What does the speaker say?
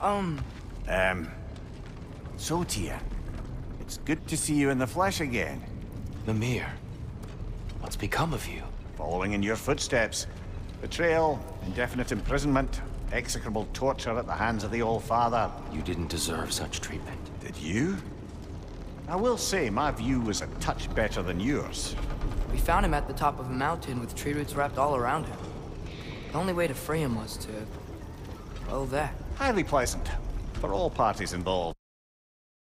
Um, Um, so Tyr, it's good to see you in the flesh again. Mimir, what's become of you? Following in your footsteps. Betrayal, indefinite imprisonment, execrable torture at the hands of the Allfather. You didn't deserve such treatment. Did you? I will say, my view was a touch better than yours. we found him at the top of a mountain with tree roots wrapped all around him. The only way to free him was to... well, that. Highly pleasant, for all parties involved.